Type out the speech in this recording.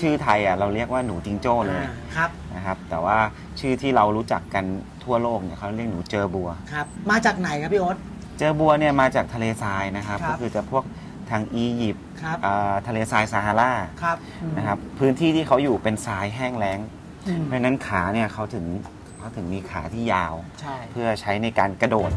ชื่อไทยอะเราเรียกว่าหนูจิงโจ้เลยครับนะครับ แต่ว่าชื่อที่เรารู้จักกันทั่วโลกเนี่ยเขาเรียกหนูเจอบัวครับมาจากไหนครับพี่โอ๊ตเจอบัวเนี่ยมาจากทะเลทรายนะครับรบก็คือจะพวกทางอียิปต์ทะเลทรายซาฮาราครับนะครับ พื้นที่ที่เขาอยู่เป็นทรายแห้งแล้ง เพราะนั้นขาเนี่ยเขาถึงเขาถึงมีขาที่ยาว เพื่อใช้ในการกระโดด